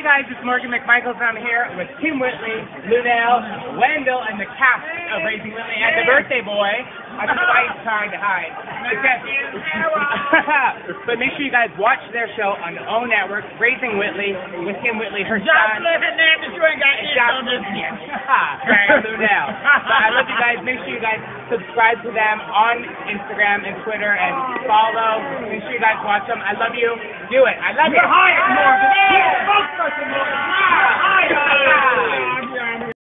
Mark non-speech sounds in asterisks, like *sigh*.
Hey guys, it's Morgan McMichaels. I'm here with Kim Whitley, Lunell, Wendell, and the cast of Raising Whitley and the birthday boy. I'm *laughs* quite trying to hide. *laughs* but make sure you guys watch their show on the OWN Network, Raising Whitley, with Kim Whitley, her son. Hernandez, you ain't got and yet. Lunell. But I love you guys. Make sure you guys subscribe to them on Instagram and Twitter and follow. Make sure you guys watch them. I love you. Do it. I love You're. You're.